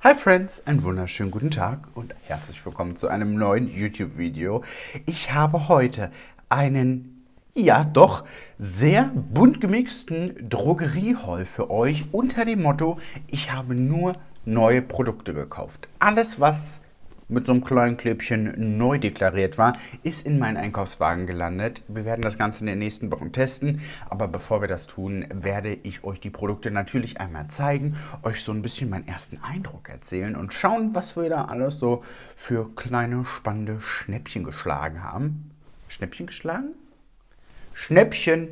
Hi Friends, einen wunderschönen guten Tag und herzlich willkommen zu einem neuen YouTube-Video. Ich habe heute einen, ja doch, sehr bunt gemixten Drogerie-Haul für euch unter dem Motto, ich habe nur neue Produkte gekauft. Alles, was mit so einem kleinen Klebchen neu deklariert war, ist in meinen Einkaufswagen gelandet. Wir werden das Ganze in den nächsten Wochen testen, aber bevor wir das tun, werde ich euch die Produkte natürlich einmal zeigen, euch so ein bisschen meinen ersten Eindruck erzählen und schauen, was wir da alles so für kleine, spannende Schnäppchen geschlagen haben. Schnäppchen geschlagen? Schnäppchen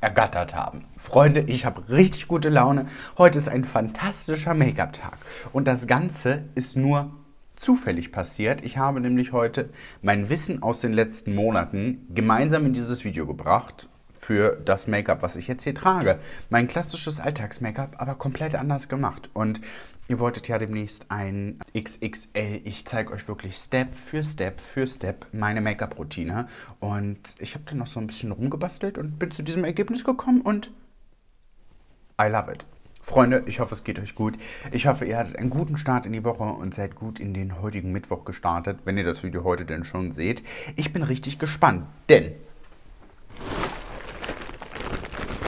ergattert haben. Freunde, ich habe richtig gute Laune. Heute ist ein fantastischer Make-up-Tag. Und das Ganze ist nur zufällig passiert. Ich habe nämlich heute mein Wissen aus den letzten Monaten gemeinsam in dieses Video gebracht für das Make-up, was ich jetzt hier trage. Mein klassisches Alltags-Make-up, aber komplett anders gemacht. Und Ihr wolltet ja demnächst ein XXL. Ich zeige euch wirklich Step für Step für Step meine Make-up-Routine. Und ich habe dann noch so ein bisschen rumgebastelt und bin zu diesem Ergebnis gekommen und I love it. Freunde, ich hoffe, es geht euch gut. Ich hoffe, ihr hattet einen guten Start in die Woche und seid gut in den heutigen Mittwoch gestartet, wenn ihr das Video heute denn schon seht. Ich bin richtig gespannt, denn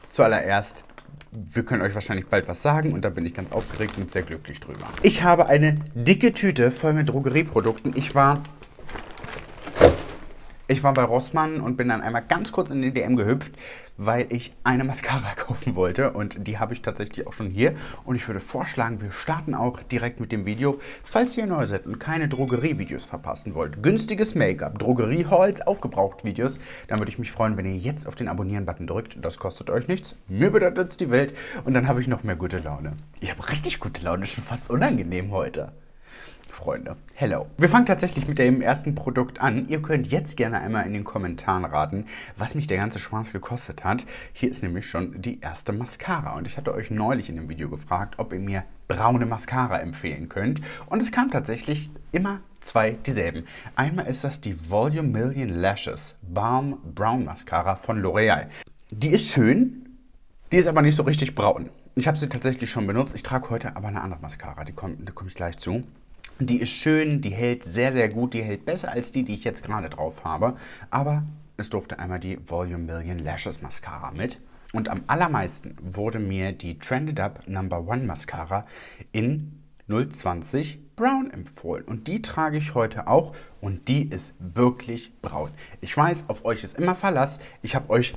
zuallererst wir können euch wahrscheinlich bald was sagen und da bin ich ganz aufgeregt und sehr glücklich drüber. Ich habe eine dicke Tüte voll mit Drogerieprodukten. Ich war ich war bei Rossmann und bin dann einmal ganz kurz in den DM gehüpft, weil ich eine Mascara kaufen wollte und die habe ich tatsächlich auch schon hier. Und ich würde vorschlagen, wir starten auch direkt mit dem Video. Falls ihr neu seid und keine Drogerie-Videos verpassen wollt, günstiges Make-up, Drogerie-Hauls, Aufgebraucht-Videos, dann würde ich mich freuen, wenn ihr jetzt auf den Abonnieren-Button drückt. Das kostet euch nichts, mir bedeutet es die Welt und dann habe ich noch mehr gute Laune. Ich habe richtig gute Laune, schon fast unangenehm heute. Freunde. Hello. Wir fangen tatsächlich mit dem ersten Produkt an. Ihr könnt jetzt gerne einmal in den Kommentaren raten, was mich der ganze Spaß gekostet hat. Hier ist nämlich schon die erste Mascara. Und ich hatte euch neulich in dem Video gefragt, ob ihr mir braune Mascara empfehlen könnt. Und es kam tatsächlich immer zwei dieselben. Einmal ist das die Volume Million Lashes Balm Brown Mascara von L'Oreal. Die ist schön, die ist aber nicht so richtig braun. Ich habe sie tatsächlich schon benutzt. Ich trage heute aber eine andere Mascara, die komme komm ich gleich zu. Die ist schön, die hält sehr, sehr gut, die hält besser als die, die ich jetzt gerade drauf habe. Aber es durfte einmal die Volume Million Lashes Mascara mit. Und am allermeisten wurde mir die Trended Up Number One Mascara in 020 Brown empfohlen. Und die trage ich heute auch und die ist wirklich braun. Ich weiß, auf euch ist immer Verlass. Ich habe euch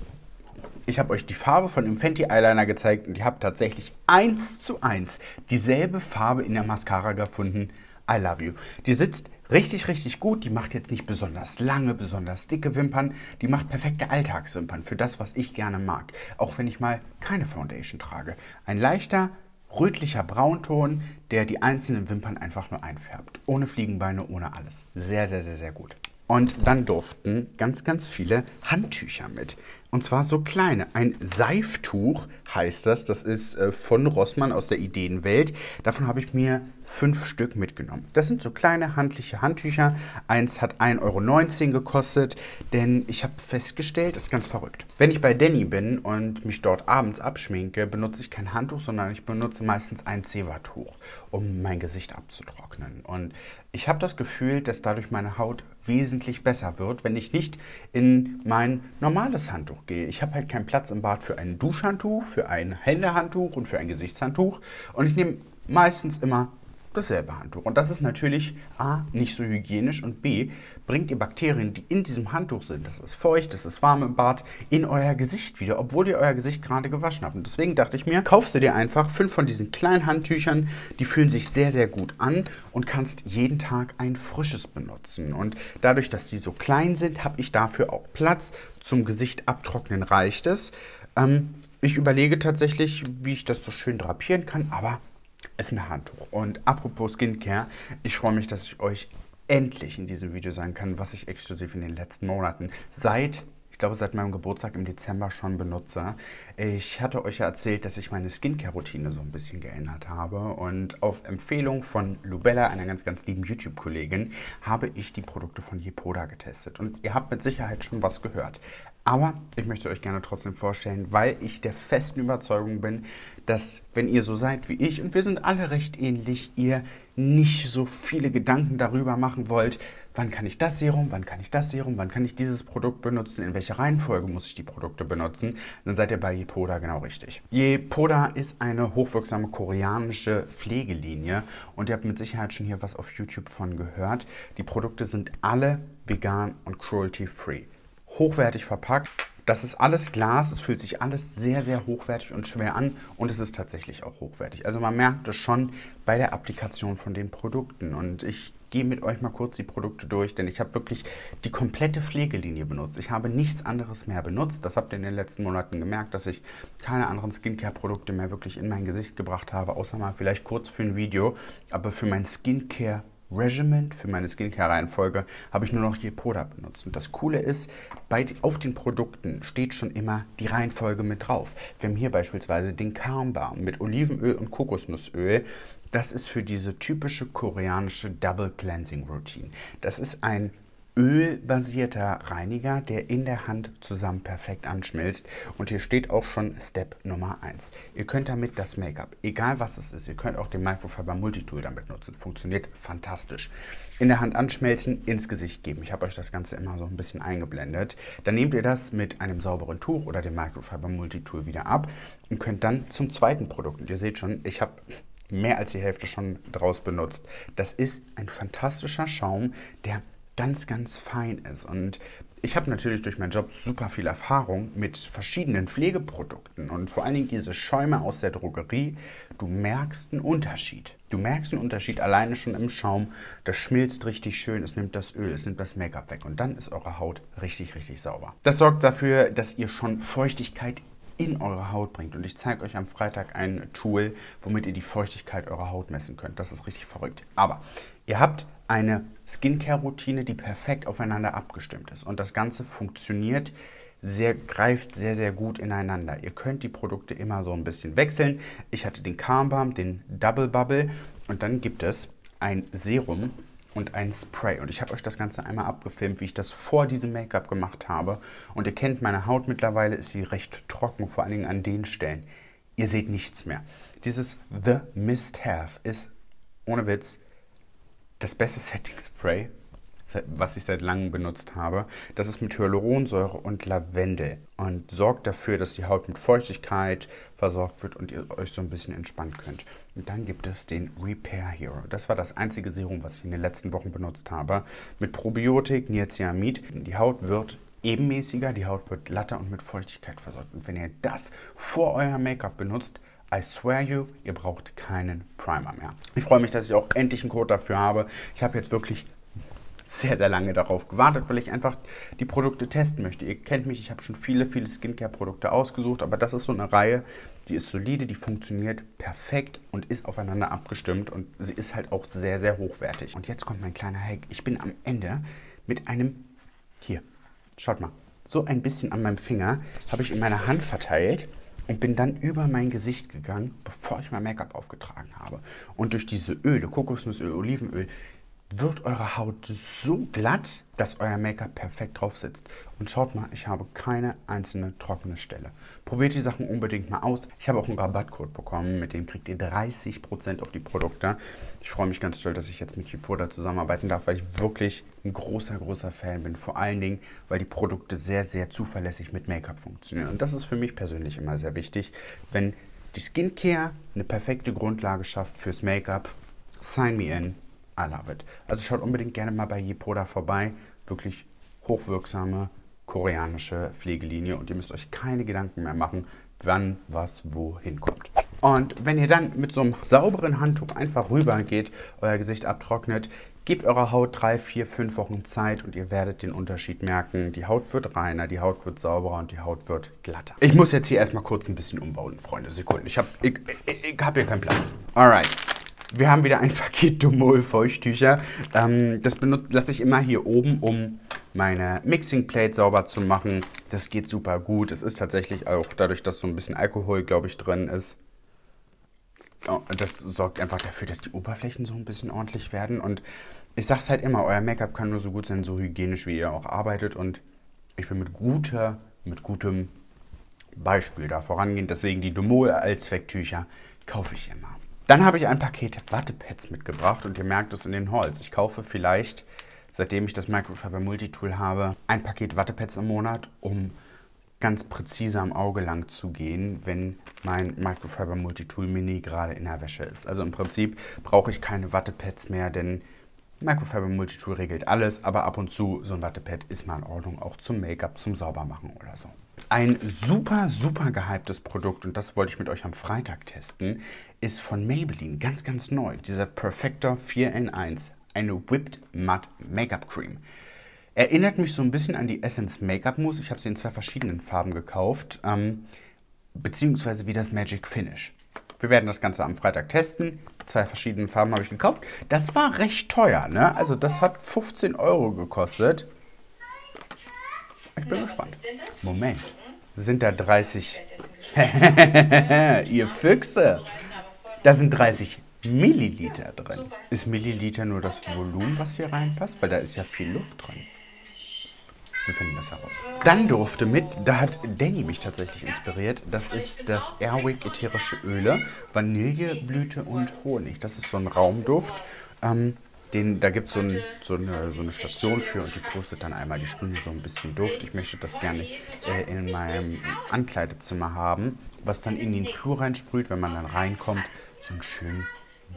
ich habe euch die Farbe von dem Fenty Eyeliner gezeigt und ihr habt tatsächlich eins zu eins dieselbe Farbe in der Mascara gefunden I love you. Die sitzt richtig, richtig gut. Die macht jetzt nicht besonders lange, besonders dicke Wimpern. Die macht perfekte Alltagswimpern für das, was ich gerne mag. Auch wenn ich mal keine Foundation trage. Ein leichter, rötlicher Braunton, der die einzelnen Wimpern einfach nur einfärbt. Ohne Fliegenbeine, ohne alles. Sehr, sehr, sehr, sehr gut. Und dann durften ganz, ganz viele Handtücher mit. Und zwar so kleine. Ein Seiftuch heißt das. Das ist äh, von Rossmann aus der Ideenwelt. Davon habe ich mir fünf Stück mitgenommen. Das sind so kleine handliche Handtücher. Eins hat 1,19 Euro gekostet, denn ich habe festgestellt, das ist ganz verrückt. Wenn ich bei Danny bin und mich dort abends abschminke, benutze ich kein Handtuch, sondern ich benutze meistens ein Zewa-Tuch, um mein Gesicht abzutrocknen. Und ich habe das Gefühl, dass dadurch meine Haut wesentlich besser wird, wenn ich nicht in mein normales Handtuch gehe. Ich habe halt keinen Platz im Bad für ein Duschhandtuch, für ein Händehandtuch und für ein Gesichtshandtuch. Und ich nehme meistens immer dasselbe Handtuch. Und das ist natürlich A, nicht so hygienisch und B, bringt ihr Bakterien, die in diesem Handtuch sind, das ist feucht, das ist warm im Bad, in euer Gesicht wieder, obwohl ihr euer Gesicht gerade gewaschen habt. Und deswegen dachte ich mir, kaufst du dir einfach fünf von diesen kleinen Handtüchern, die fühlen sich sehr, sehr gut an und kannst jeden Tag ein frisches benutzen. Und dadurch, dass die so klein sind, habe ich dafür auch Platz. Zum Gesicht abtrocknen reicht es. Ähm, ich überlege tatsächlich, wie ich das so schön drapieren kann, aber ist ein Handtuch. Und apropos Skincare, ich freue mich, dass ich euch endlich in diesem Video sagen kann, was ich exklusiv in den letzten Monaten seit glaube seit meinem Geburtstag im Dezember schon benutze. Ich hatte euch ja erzählt, dass ich meine Skincare-Routine so ein bisschen geändert habe und auf Empfehlung von Lubella, einer ganz, ganz lieben YouTube-Kollegin, habe ich die Produkte von Jepoda getestet. Und ihr habt mit Sicherheit schon was gehört. Aber ich möchte euch gerne trotzdem vorstellen, weil ich der festen Überzeugung bin, dass wenn ihr so seid wie ich, und wir sind alle recht ähnlich, ihr nicht so viele Gedanken darüber machen wollt, wann kann ich das Serum, wann kann ich das Serum, wann kann ich dieses Produkt benutzen, in welcher Reihenfolge muss ich die Produkte benutzen, dann seid ihr bei Jepoda genau richtig. Jepoda ist eine hochwirksame koreanische Pflegelinie und ihr habt mit Sicherheit schon hier was auf YouTube von gehört. Die Produkte sind alle vegan und cruelty-free hochwertig verpackt. Das ist alles Glas, es fühlt sich alles sehr, sehr hochwertig und schwer an und es ist tatsächlich auch hochwertig. Also man merkt es schon bei der Applikation von den Produkten und ich gehe mit euch mal kurz die Produkte durch, denn ich habe wirklich die komplette Pflegelinie benutzt. Ich habe nichts anderes mehr benutzt. Das habt ihr in den letzten Monaten gemerkt, dass ich keine anderen Skincare-Produkte mehr wirklich in mein Gesicht gebracht habe, außer mal vielleicht kurz für ein Video. Aber für mein Skincare Regiment für meine Skincare-Reihenfolge habe ich nur noch Jepoda benutzt. Und das Coole ist, bei, auf den Produkten steht schon immer die Reihenfolge mit drauf. Wir haben hier beispielsweise den Calm Balm mit Olivenöl und Kokosnussöl. Das ist für diese typische koreanische Double Cleansing Routine. Das ist ein ölbasierter Reiniger, der in der Hand zusammen perfekt anschmilzt. Und hier steht auch schon Step Nummer 1. Ihr könnt damit das Make-up, egal was es ist, ihr könnt auch den Microfiber Multitool damit nutzen. Funktioniert fantastisch. In der Hand anschmelzen, ins Gesicht geben. Ich habe euch das Ganze immer so ein bisschen eingeblendet. Dann nehmt ihr das mit einem sauberen Tuch oder dem Microfiber Multitool wieder ab und könnt dann zum zweiten Produkt. Und ihr seht schon, ich habe mehr als die Hälfte schon draus benutzt. Das ist ein fantastischer Schaum, der ganz, ganz fein ist. Und ich habe natürlich durch meinen Job super viel Erfahrung mit verschiedenen Pflegeprodukten und vor allen Dingen diese Schäume aus der Drogerie. Du merkst einen Unterschied. Du merkst einen Unterschied alleine schon im Schaum. Das schmilzt richtig schön, es nimmt das Öl, es nimmt das Make-up weg und dann ist eure Haut richtig, richtig sauber. Das sorgt dafür, dass ihr schon Feuchtigkeit in eure Haut bringt. Und ich zeige euch am Freitag ein Tool, womit ihr die Feuchtigkeit eurer Haut messen könnt. Das ist richtig verrückt. Aber ihr habt eine Skincare-Routine, die perfekt aufeinander abgestimmt ist. Und das Ganze funktioniert sehr, greift sehr, sehr gut ineinander. Ihr könnt die Produkte immer so ein bisschen wechseln. Ich hatte den Calm Balm, den Double Bubble und dann gibt es ein Serum, und ein Spray. Und ich habe euch das Ganze einmal abgefilmt, wie ich das vor diesem Make-up gemacht habe. Und ihr kennt meine Haut mittlerweile, ist sie recht trocken, vor allen Dingen an den Stellen. Ihr seht nichts mehr. Dieses The Mist Have ist, ohne Witz, das beste Setting Spray, was ich seit langem benutzt habe. Das ist mit Hyaluronsäure und Lavendel und sorgt dafür, dass die Haut mit Feuchtigkeit versorgt wird und ihr euch so ein bisschen entspannen könnt. Und dann gibt es den Repair Hero. Das war das einzige Serum, was ich in den letzten Wochen benutzt habe. Mit Probiotik, Niacinamid. Die Haut wird ebenmäßiger, die Haut wird glatter und mit Feuchtigkeit versorgt. Und wenn ihr das vor eurem Make-up benutzt, I swear you, ihr braucht keinen Primer mehr. Ich freue mich, dass ich auch endlich einen Code dafür habe. Ich habe jetzt wirklich sehr, sehr lange darauf gewartet, weil ich einfach die Produkte testen möchte. Ihr kennt mich, ich habe schon viele, viele Skincare-Produkte ausgesucht, aber das ist so eine Reihe, die ist solide, die funktioniert perfekt und ist aufeinander abgestimmt und sie ist halt auch sehr, sehr hochwertig. Und jetzt kommt mein kleiner Hack. Ich bin am Ende mit einem, hier, schaut mal, so ein bisschen an meinem Finger habe ich in meiner Hand verteilt und bin dann über mein Gesicht gegangen, bevor ich mein Make-up aufgetragen habe. Und durch diese Öle, Kokosnussöl, Olivenöl, wird eure Haut so glatt, dass euer Make-up perfekt drauf sitzt. Und schaut mal, ich habe keine einzelne trockene Stelle. Probiert die Sachen unbedingt mal aus. Ich habe auch einen Rabattcode bekommen, mit dem kriegt ihr 30% auf die Produkte. Ich freue mich ganz toll, dass ich jetzt mit Chipoda zusammenarbeiten darf, weil ich wirklich ein großer, großer Fan bin. Vor allen Dingen, weil die Produkte sehr, sehr zuverlässig mit Make-up funktionieren. Und das ist für mich persönlich immer sehr wichtig, wenn die Skincare eine perfekte Grundlage schafft fürs Make-up. Sign me in. I love it. Also schaut unbedingt gerne mal bei Jepoda vorbei. Wirklich hochwirksame koreanische Pflegelinie und ihr müsst euch keine Gedanken mehr machen, wann was wohin kommt. Und wenn ihr dann mit so einem sauberen Handtuch einfach rüber geht, euer Gesicht abtrocknet, gebt eurer Haut drei, vier, fünf Wochen Zeit und ihr werdet den Unterschied merken. Die Haut wird reiner, die Haut wird sauberer und die Haut wird glatter. Ich muss jetzt hier erstmal kurz ein bisschen umbauen, Freunde. Sekunden. Ich habe ich, ich, ich hab hier keinen Platz. Alright. Wir haben wieder ein Paket Domol Feuchttücher. Ähm, das lasse ich immer hier oben, um meine Mixing Plate sauber zu machen. Das geht super gut. Es ist tatsächlich auch dadurch, dass so ein bisschen Alkohol, glaube ich, drin ist. Oh, das sorgt einfach dafür, dass die Oberflächen so ein bisschen ordentlich werden. Und ich sage es halt immer, euer Make-up kann nur so gut sein, so hygienisch, wie ihr auch arbeitet. Und ich will mit guter, mit gutem Beispiel da vorangehen. Deswegen die Domol Allzwecktücher kaufe ich immer. Dann habe ich ein Paket Wattepads mitgebracht und ihr merkt es in den Holz. Ich kaufe vielleicht, seitdem ich das Microfiber Multitool habe, ein Paket Wattepads im Monat, um ganz präzise am Auge lang zu gehen, wenn mein Microfiber Multitool Mini gerade in der Wäsche ist. Also im Prinzip brauche ich keine Wattepads mehr, denn Microfiber Multitool regelt alles, aber ab und zu so ein Wattepad ist mal in Ordnung, auch zum Make-up, zum Saubermachen oder so. Ein super, super gehyptes Produkt, und das wollte ich mit euch am Freitag testen, ist von Maybelline, ganz, ganz neu. Dieser Perfector 4 in 1, eine Whipped Matte Make-up Cream. Erinnert mich so ein bisschen an die Essence Make-up Mousse. Ich habe sie in zwei verschiedenen Farben gekauft, ähm, beziehungsweise wie das Magic Finish. Wir werden das Ganze am Freitag testen. Zwei verschiedene Farben habe ich gekauft. Das war recht teuer, ne? Also das hat 15 Euro gekostet. Ich bin gespannt. Moment. Sind da 30... Ihr Füchse! Da sind 30 Milliliter drin. Ist Milliliter nur das Volumen, was hier reinpasst? Weil da ist ja viel Luft drin. Wir finden das heraus. Dann durfte mit, da hat Danny mich tatsächlich inspiriert, das ist das Airwick ätherische Öle, Vanilleblüte und Honig. Das ist so ein Raumduft. Ähm, den, da gibt so es ein, so, eine, so eine Station für und die postet dann einmal die Stunde so ein bisschen Duft. Ich möchte das gerne äh, in meinem Ankleidezimmer haben, was dann in den Flur reinsprüht, wenn man dann reinkommt, so einen schönen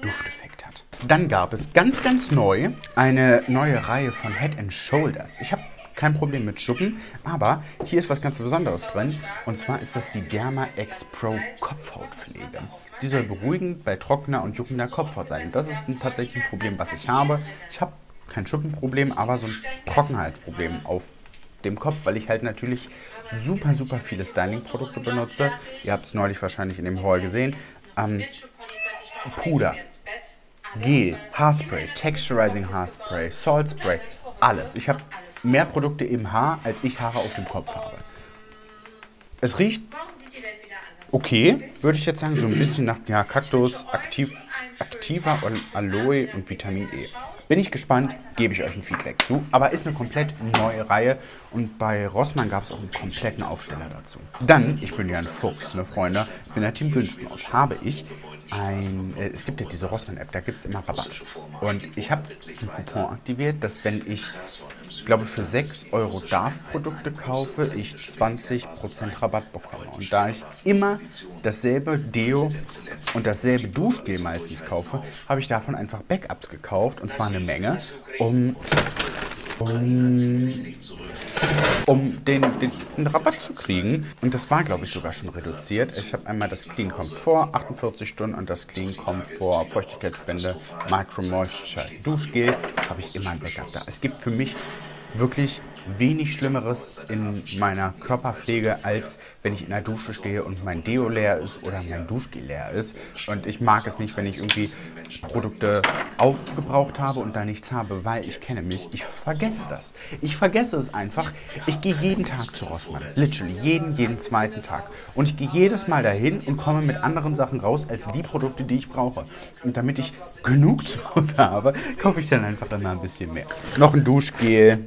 Dufteffekt hat. Dann gab es ganz, ganz neu eine neue Reihe von Head Shoulders. Ich habe kein Problem mit Schuppen, aber hier ist was ganz Besonderes drin und zwar ist das die Derma X Pro Kopfhautpflege. Die soll beruhigend bei trockener und juckender Kopfhaut sein. Das ist ein, tatsächlich ein Problem, was ich habe. Ich habe kein Schuppenproblem, aber so ein Trockenheitsproblem auf dem Kopf, weil ich halt natürlich super, super viele Styling-Produkte benutze. Ihr habt es neulich wahrscheinlich in dem Haul gesehen. Ähm, Puder, Gel, Haarspray, Texturizing Haarspray, Salt Spray, alles. Ich habe mehr Produkte im Haar, als ich Haare auf dem Kopf habe. Es riecht okay, würde ich jetzt sagen, so ein bisschen nach ja, Kaktus, aktiv, aktiver Aloe und Vitamin E. Bin ich gespannt, gebe ich euch ein Feedback zu. Aber ist eine komplett neue Reihe und bei Rossmann gab es auch einen kompletten Aufsteller dazu. Dann, ich bin ja ein Fuchs, ne Freunde, bin der Team Günstenhaus, habe ich ein, äh, es gibt ja diese Rossmann-App, da gibt es immer Rabatt. Und ich habe einen Coupon aktiviert, dass wenn ich, glaube für 6 Euro DARF-Produkte kaufe, ich 20% Rabatt bekomme. Und da ich immer dasselbe Deo und dasselbe Duschgel meistens kaufe, habe ich davon einfach Backups gekauft, und zwar eine Menge, um, um um den, den, den, Rabatt zu kriegen. Und das war, glaube ich, sogar schon reduziert. Ich habe einmal das Clean Comfort 48 Stunden und das Clean Comfort Feuchtigkeitsspende Micro Moisture Duschgel. Habe ich immer ein Backup da. Es gibt für mich wirklich wenig Schlimmeres in meiner Körperpflege, als wenn ich in der Dusche stehe und mein Deo leer ist oder mein Duschgel leer ist. Und ich mag es nicht, wenn ich irgendwie Produkte aufgebraucht habe und da nichts habe, weil ich kenne mich. Ich vergesse das. Ich vergesse es einfach. Ich gehe jeden Tag zu Rossmann. Literally jeden, jeden zweiten Tag. Und ich gehe jedes Mal dahin und komme mit anderen Sachen raus als die Produkte, die ich brauche. Und damit ich genug zu Hause habe, kaufe ich dann einfach immer ein bisschen mehr. Noch ein Duschgel.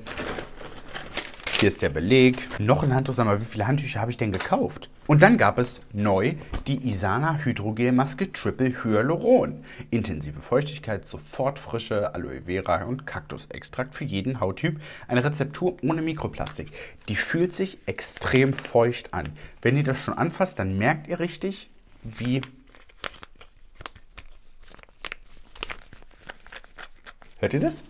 Hier ist der Beleg. Noch ein Handtuch. Sag mal, wie viele Handtücher habe ich denn gekauft? Und dann gab es neu die Isana Hydrogelmaske Triple Hyaluron. Intensive Feuchtigkeit, sofort frische Aloe Vera und Kaktusextrakt für jeden Hauttyp. Eine Rezeptur ohne Mikroplastik. Die fühlt sich extrem feucht an. Wenn ihr das schon anfasst, dann merkt ihr richtig, wie Hört ihr das?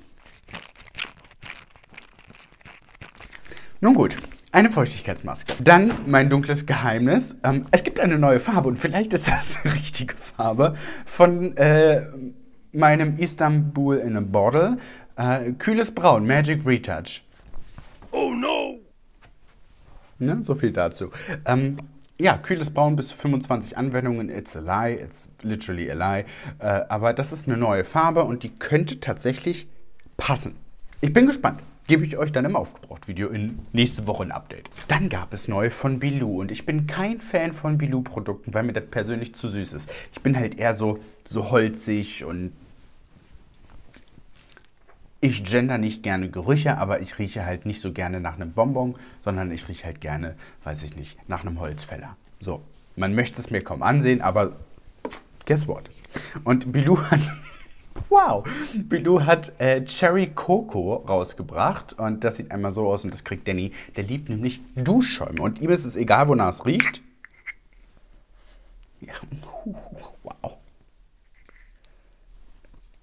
Nun gut, eine Feuchtigkeitsmaske. Dann mein dunkles Geheimnis. Ähm, es gibt eine neue Farbe und vielleicht ist das die richtige Farbe von äh, meinem Istanbul in a Bottle. Äh, kühles Braun, Magic Retouch. Oh no! Ne, so viel dazu. Ähm, ja, kühles Braun bis zu 25 Anwendungen. It's a lie, it's literally a lie. Äh, aber das ist eine neue Farbe und die könnte tatsächlich passen. Ich bin gespannt. Gebe ich euch dann im Aufgebraucht-Video in nächste Woche ein Update. Dann gab es neu von Bilou und ich bin kein Fan von Bilou-Produkten, weil mir das persönlich zu süß ist. Ich bin halt eher so, so holzig und ich gender nicht gerne Gerüche, aber ich rieche halt nicht so gerne nach einem Bonbon, sondern ich rieche halt gerne, weiß ich nicht, nach einem Holzfäller. So, man möchte es mir kaum ansehen, aber guess what? Und Bilou hat, wow, Bilou hat äh, Cherry Coco rausgebracht und das sieht einmal so aus und das kriegt Danny. Der liebt nämlich Duschschäume und ihm ist es egal, wonach es riecht. Ja, wow.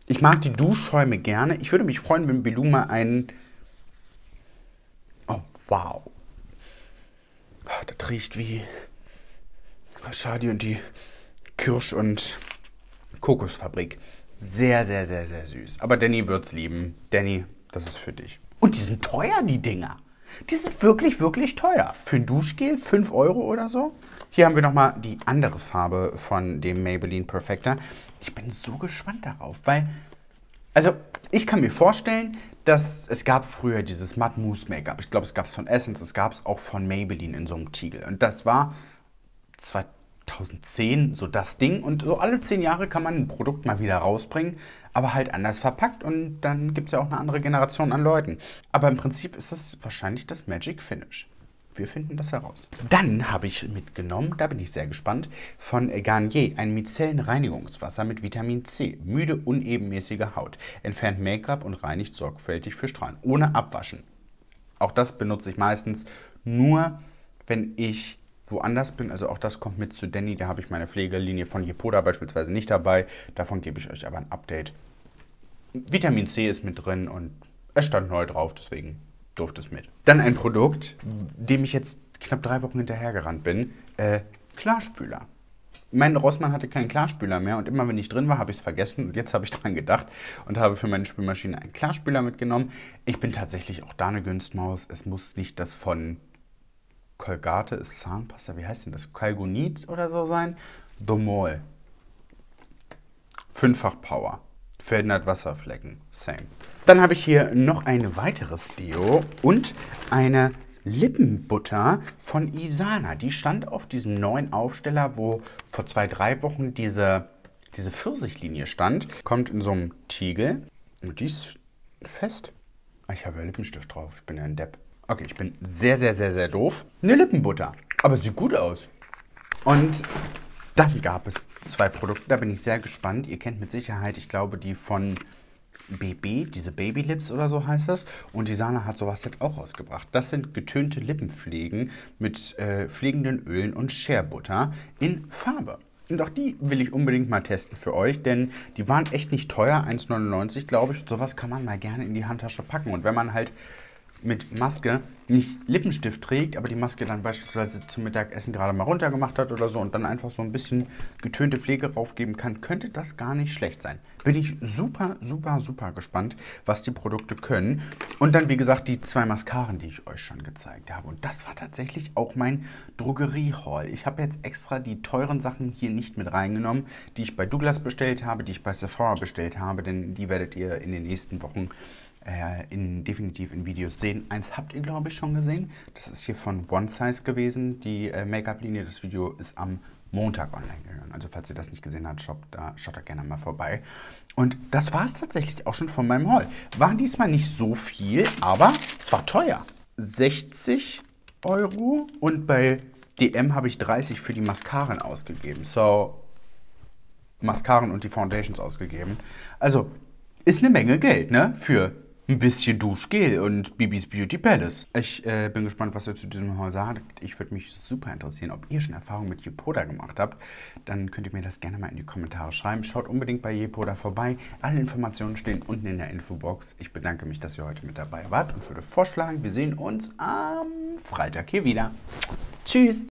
Ich mag die Duschschäume gerne. Ich würde mich freuen, wenn Bilou mal einen... Oh, wow. Oh, das riecht wie Rashadi und die Kirsch- und Kokosfabrik. Sehr, sehr, sehr, sehr süß. Aber Danny wird's lieben. Danny, das ist für dich. Und die sind teuer, die Dinger. Die sind wirklich, wirklich teuer. Für ein Duschgel 5 Euro oder so. Hier haben wir nochmal die andere Farbe von dem Maybelline Perfector. Ich bin so gespannt darauf, weil, also ich kann mir vorstellen, dass es gab früher dieses Matte Mousse Make-up. Ich glaube, es gab es von Essence, es gab es auch von Maybelline in so einem Tiegel. Und das war 2010 so das Ding. Und so alle 10 Jahre kann man ein Produkt mal wieder rausbringen, aber halt anders verpackt. Und dann gibt es ja auch eine andere Generation an Leuten. Aber im Prinzip ist es wahrscheinlich das Magic Finish. Wir finden das heraus. Dann habe ich mitgenommen, da bin ich sehr gespannt, von Garnier ein Micellenreinigungswasser mit Vitamin C. Müde, unebenmäßige Haut. Entfernt Make-up und reinigt sorgfältig für Strahlen. Ohne Abwaschen. Auch das benutze ich meistens nur, wenn ich woanders bin. Also auch das kommt mit zu Danny. Da habe ich meine Pflegelinie von Jepoda beispielsweise nicht dabei. Davon gebe ich euch aber ein Update. Vitamin C ist mit drin und es stand neu drauf, deswegen durfte es mit. Dann ein Produkt, dem ich jetzt knapp drei Wochen hinterhergerannt bin. Äh, Klarspüler. Mein Rossmann hatte keinen Klarspüler mehr und immer wenn ich drin war, habe ich es vergessen und jetzt habe ich dran gedacht und habe für meine Spülmaschine einen Klarspüler mitgenommen. Ich bin tatsächlich auch da eine Günstmaus. Es muss nicht das von Colgate ist Zahnpasta, wie heißt denn das? Calgonit oder so sein? Domol. Fünffach Power. Verhindert Wasserflecken. Same. Dann habe ich hier noch ein weiteres Deo und eine Lippenbutter von Isana. Die stand auf diesem neuen Aufsteller, wo vor zwei, drei Wochen diese, diese Pfirsichlinie stand. Kommt in so einem Tiegel. Und die ist fest. Ich habe ja Lippenstift drauf. Ich bin ja ein Depp. Okay, ich bin sehr, sehr, sehr, sehr doof. Eine Lippenbutter. Aber sieht gut aus. Und dann gab es zwei Produkte, da bin ich sehr gespannt. Ihr kennt mit Sicherheit, ich glaube, die von BB, diese Baby Lips oder so heißt das. Und die Sana hat sowas jetzt auch rausgebracht. Das sind getönte Lippenpflegen mit äh, pflegenden Ölen und Scherbutter in Farbe. Und auch die will ich unbedingt mal testen für euch, denn die waren echt nicht teuer, 1,99 glaube ich. Sowas kann man mal gerne in die Handtasche packen. Und wenn man halt mit Maske nicht Lippenstift trägt, aber die Maske dann beispielsweise zum Mittagessen gerade mal runtergemacht hat oder so und dann einfach so ein bisschen getönte Pflege draufgeben kann, könnte das gar nicht schlecht sein. Bin ich super, super, super gespannt, was die Produkte können. Und dann, wie gesagt, die zwei Mascaren, die ich euch schon gezeigt habe. Und das war tatsächlich auch mein Drogerie-Haul. Ich habe jetzt extra die teuren Sachen hier nicht mit reingenommen, die ich bei Douglas bestellt habe, die ich bei Sephora bestellt habe, denn die werdet ihr in den nächsten Wochen äh, in, definitiv in Videos sehen. Eins habt ihr, glaube ich, schon gesehen. Das ist hier von One Size gewesen, die äh, Make-up-Linie. Das Video ist am Montag online gegangen. Also falls ihr das nicht gesehen habt, schaut da, schaut da gerne mal vorbei. Und das war es tatsächlich auch schon von meinem Haul. War diesmal nicht so viel, aber es war teuer. 60 Euro und bei DM habe ich 30 für die Mascaren ausgegeben. So, Mascaren und die Foundations ausgegeben. Also, ist eine Menge Geld, ne? Für ein bisschen Duschgel und Bibis Beauty Palace. Ich äh, bin gespannt, was ihr zu diesem Haus sagt. Ich würde mich super interessieren, ob ihr schon Erfahrungen mit Jepoda gemacht habt. Dann könnt ihr mir das gerne mal in die Kommentare schreiben. Schaut unbedingt bei Jepoda vorbei. Alle Informationen stehen unten in der Infobox. Ich bedanke mich, dass ihr heute mit dabei wart und würde vorschlagen, wir sehen uns am Freitag hier wieder. Tschüss!